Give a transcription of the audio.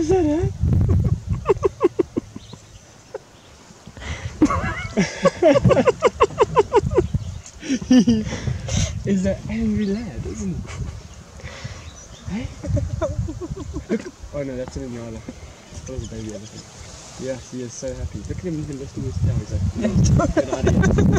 Is that it? he is an angry lad, isn't he? Hey? Look. Oh no, that's an Inyala. That was a baby elephant. Yes, he is so happy. Look at him even lifting his tail. He's like, get out of here.